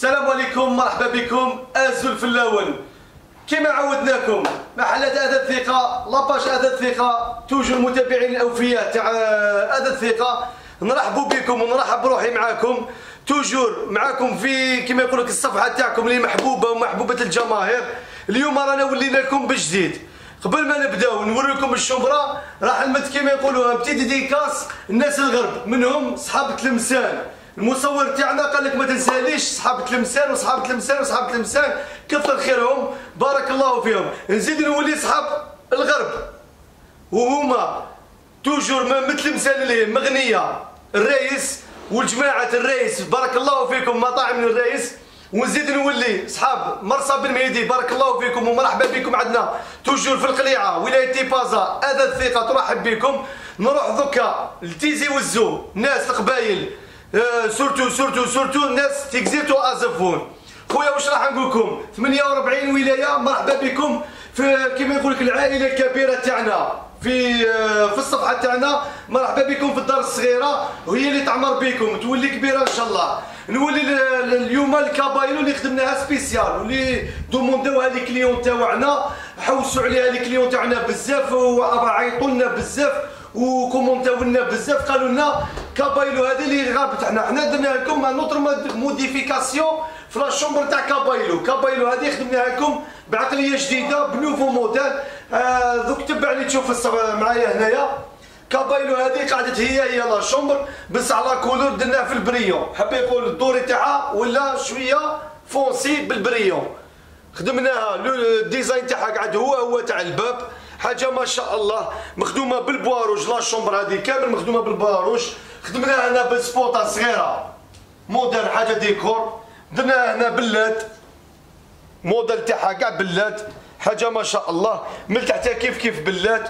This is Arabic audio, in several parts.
السلام عليكم مرحبا بكم azul fellawen كما عودناكم محلات أثاث الثقة la page أثاث الثقة toujours المتابعين الأوفياء تاع أثاث الثقة. نرحبوا بكم ونرحب بروحي معاكم. toujours معاكم في كما يقول لك الصفحة تاعكم اللي محبوبة ومحبوبة الجماهير. اليوم رانا ولينا لكم بجديد قبل ما نبداو نوري لكم ال chambre راح نمد كما يقولوا petite dédicace الناس الغرب منهم صحاب تلمسان المصور تاعنا قال لك ما تنساليش صحاب تلمسان وصحاب تلمسان وصحاب تلمسان كثر خيرهم بارك الله فيهم. نزيد نولي صحاب الغرب. وهما توجور ما مثل مثال لهم مغنية الرئيس والجماعة الرئيس. بارك الله فيكم مطاعم الرئيس. ونزيد نولي صحاب مرصى بن مهدي بارك الله فيكم ومرحبا بكم عندنا. توجور في القليعة ولايه تيبازا هذا الثقة ترحب بكم. نروح ذكا لتيزي وزو ناس القبايل. surtout surtout surtout ناس تيقزيرت وازفون خويا واش راح نقول لكم 48 ولايه مرحبا بكم في كما يقول لك العائله الكبيره تاعنا في في الصفحه تاعنا مرحبا بكم في الدار الصغيره وهي اللي تعمر بكم تولي كبيره ان شاء الله نولي اليوم الكابايلو اللي خدمناها spécial واللي دوموندوها les clients تاعنا حوسوا عليها les clients تاعنا بزاف وعيطوا لنا بزاف وكومونتاو لنا بزاف. قالوا لنا كابايلو هذه اللي غابت إحنا حنا درنا لكم une autre modification في la chambre تاع كابايلو كابايلو هذه خدمناها لكم بعقلية جديدة ب nouveau modèle. آه دوك تبع لي تشوف معايا هنايا. كابايلو هذه قعدت هي هي la chambre بس على couleur درناها في ال brillant. حاب يقول ال doré تاعها ولا شوية foncé بال brillant. خدمناها. ال design تاعها قاعد هو هو تاع الباب. حاجة ما شاء الله مخدومة بال bois rouge la chambre هذه كامل مخدومة بال bois rouge. خدمناها هنا بالسبوطة صغيره موديل حاجة ديكور. درناها هنا ب la LED modèle تاعها كاع ب la LED حاجة ما شاء الله. من تحتها كيف كيف ب la LED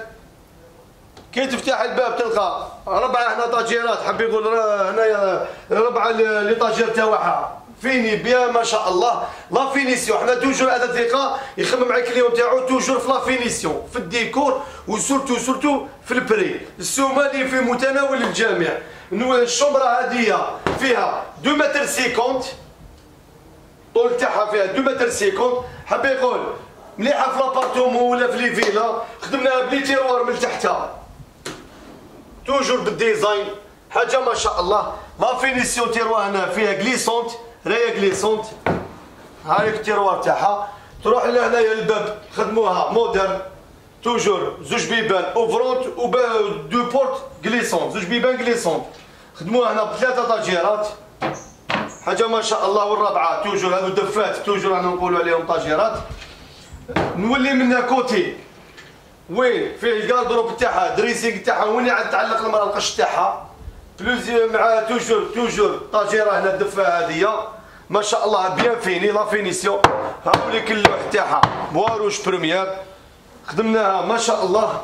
كي تفتح الباب تلقى ربعة هنا طاجيرات. حب يقول هنايا ربعة les étagères تاعها finies bien ما شاء الله. la finition حنا toujours أثاث الثقة يخمم مع ال client تاعو toujours في la finition في الديكور و surtout surtout في ال prix. السومة لي في متناول الجميع ال chambre هذه فيها 2 متر 50 طول تاعها فيها 2 متر 50 حاب يقول مليحة في l'appartement ولا في les villas. خدمناها ب les tiroirs من تحتها. toujours بال design. حاجة ما شاء الله. la finition tiroir هنا فيها glissante راهي glissante هاي ال tiroir تاعها. تروح لهنايا الباب خدموها moderne. toujours زوج بيبان ouvrantes و deux portes glissantes زوج بيبان glissantes خدموها هنا بثلاثة طاجيرات. حاجة ما شاء الله والرابعه toujours هذو دفات toujours رانا نقولوا عليهم طاجيرات. نولي منها côté. وين فيه ال garde-robe تاعها dressing تاعها وين عاد تعلق المراه القش تاعها. بلوزيام مع toujours toujours طاجيره هنا الدفه هذه ما شاء الله bien finie la finition هاوليك اللوح تاعها bois rouge première خدمناها ما شاء الله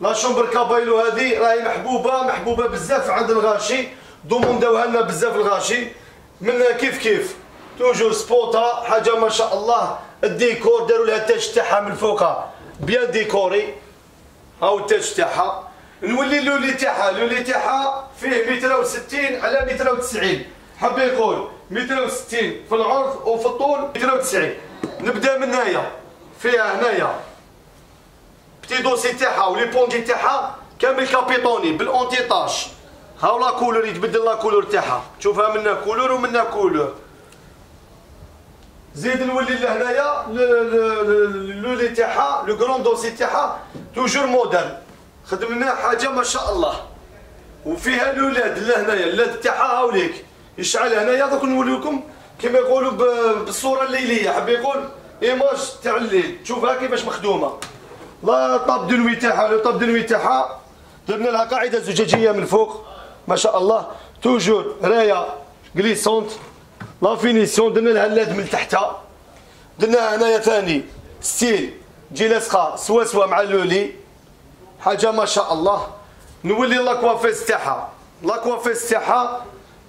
la chambre كابايلو هذه راهي محبوبه محبوبه بزاف عند الغاشي دومونداوها لنا بزاف الغاشي منها كيف كيف toujours spot حاجة ما شاء الله الديكور داروا لها التاج تاعها من فوقها bien décorée هاو التاج تاعها نولي ل le lit تاعها le lit تاعها فيه متر وستين على متر وتسعين. حاب يقول متر وستين في العرض وفي الطول متر وتسعين. نبدأ من هنايا. فيها هنايا. petit dossier تاعها و les éponges تاعها كامل capitonné بال anti-tache هاو la couleur يتبدل la couleur تاعها تشوفها منا couleur ومنا couleur زيد نولي لهنايا le lit تاعها le grand dossier تاعها toujours moderne خدمنا حاجة ما شاء الله. وفيها ال LED لهنايا ال LED تاعها هاوليك. يشعل هنايا دوك نولي لكم كما يقولوا بالصورة الليلية حاب يقول image تاع الليل تشوفها كيفاش مخدومة. la table de nuit تاعها la table de nuit تاعها درنا لها قاعدة زجاجية من فوق ما شاء الله. toujours راهي glissante la finition درنا لها ال LED من تحتها. درنا هنايا ثاني style تجي سوا سوا مع le lit حاجة ما شاء الله. نولي la coiffeuse تاعها la coiffeuse تاعها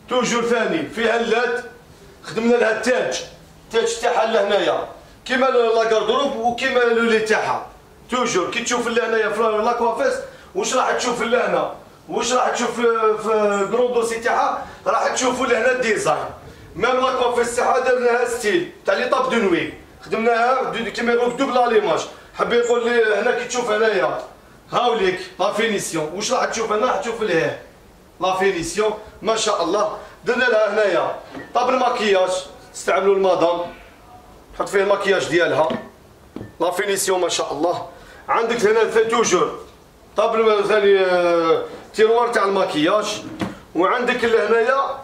toujours ثاني. فيها ال LED خدمنا لها التاج. التاج تاعها لهنايا كيما la garde-robe وكيما le lit تاعها toujours. كي تشوف لهنايا في la coiffeuse واش راح تشوف لهنا واش راح تشوف في grand dossier تاعها راح تشوفوا لهنا ال design. même la coiffeuse درناها style تاع les tables de nuit. خدمناها. كيما يقول لك double l'image حب يقول لي هنا كي تشوف هنايا. هاوليك la finition. واش راح تشوف؟ هنا راح تشوف ليه. la finition. ما شاء الله. درنا لها هنايا. table الماكياج. استعملوا المادام. حط فيه الماكياج ديالها. la finition ما شاء الله. عندك هنا toujours. table ثاني آه، tiroir تاع الماكياج. وعندك هنايا.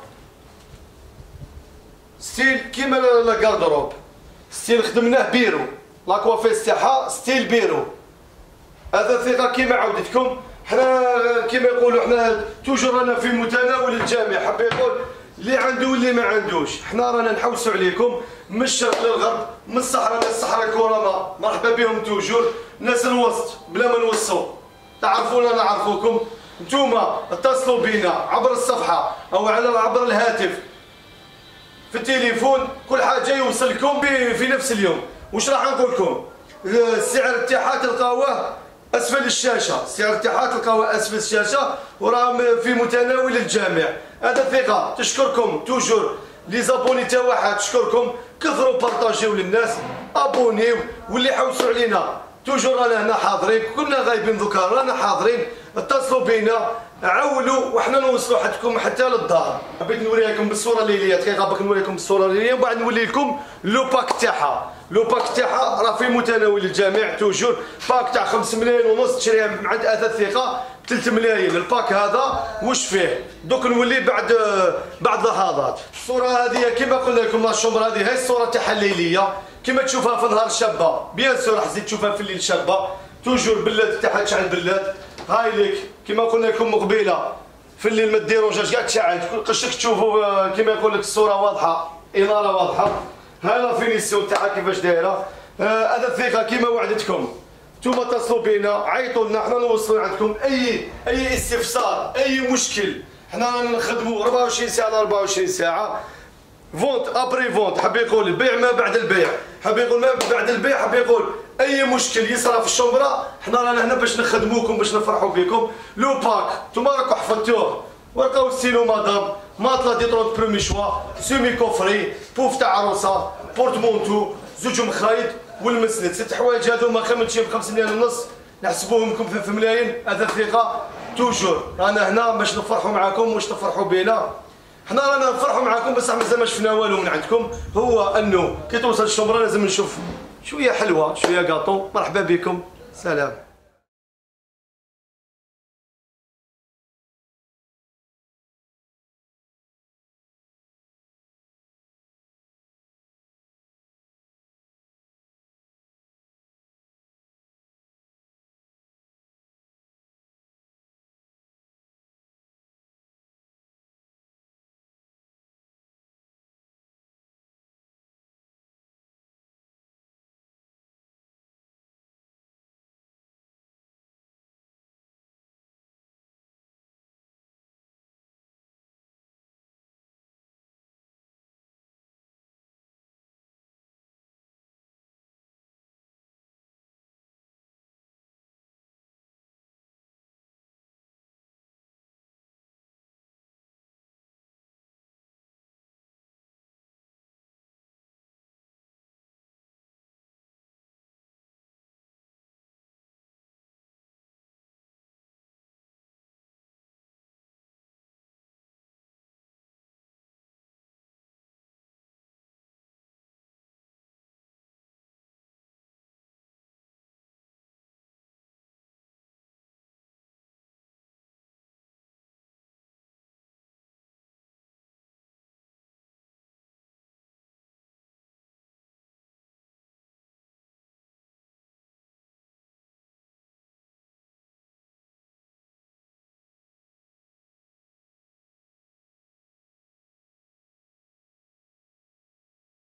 style كيما la garde-robe style خدمناه bureau. la coiffeuse تاعها style bureau. أثاث ثقة كيما عودتكم. حنا كيما يقولوا حنا toujours رانا في متناول الجميع حب يقول اللي عنده واللي ما عندوش. حنا رانا نحوسوا عليكم. من الشرق للغرب من الصحراء للصحراء كوراما مرحبا بهم toujours. ناس الوسط بلا ما نوصوا تعرفونا نعرفوكم. نتوما اتصلوا بنا عبر الصفحة أو على عبر الهاتف. في التليفون كل حاجة يوصلكم في نفس اليوم. واش راح نقول لكم السعر تاعها تلقاوه؟ أسفل الشاشة. السعر تاعها تلقاوه أسفل الشاشة وراه في متناول الجميع أثاث ثقه تشكركم toujours. les abonnés تاعها تشكركم. كثروا بارطاجيو للناس. ابونيو واللي حوسوا علينا. toujours رانا هنا حاضرين. كنا غايبين دوكا. رانا حاضرين. اتصلوا بينا. عولوا وحنا نوصلوا حدكم حتى للدار. حبيت نوريها لكم بالصورة الليليه دقيقة باش نوريكم بالصورة الليليه ومن بعد نولي لكم le pack تاعها. le pack تاعها راه في متناول الجميع toujours. pack تاع 5 ملايين ونص تشريها عند أثاث ثقة 3 ملايين. ال pack هذا واش فيه؟ دوك نولي بعد بعد لحظات. الصورة هذه كما قلنا لكم la chambre هذه هي الصورة تاعها الليليه كما تشوفها في النهار شابة. bien sûr راح تزيد تشوفها في الليل شابة. toujours ب LED تاعها تشعل ب LED؟ هاي ليك. كما قلنا لكم مقبلة. في الليل ما ديرونجاش كاع تشعل. قشك تشوفوا آه، كما يقول لك الصورة واضحة. إنارة واضحة. ها la finition تاعها كيفاش دايرة. آه، أثاث الثقه كما وعدتكم. ثم اتصلوا بنا عيطوا لنا. حنا نوصلوا عندكم أي أي استفسار أي مشكل. حنا نخدموا 24 ساعة على 24 ساعة. vente après-vente حاب يقول البيع ما بعد البيع. حاب يقول ما بعد البيع حاب يقول أي مشكل يصرى في الشومبرا حنا رانا هنا باش نخدموكم باش نفرحوا بكم لو باك نتوما راكم حفظتوه. ولقاو ستيلو مدام ماطلا دي طرونت برومي شوا سيمي كوفري بوف تاع عروسة بورتمونتو زوج مخايد والمسند. ست حوايج هذو ما خمنتش ب 5 ملايين ونص. نحسبوهم لكم 3 ملايين هذا ثقه توجور رانا هنا باش نفرحوا معاكم واش تفرحوا بينا؟ حنا رانا نفرحوا معاكم بصح مازال ما شفنا والو من عندكم. هو انه كي توصل الشمره لازم نشوف شوية حلوة شوية كاطو مرحبا بكم. سلام.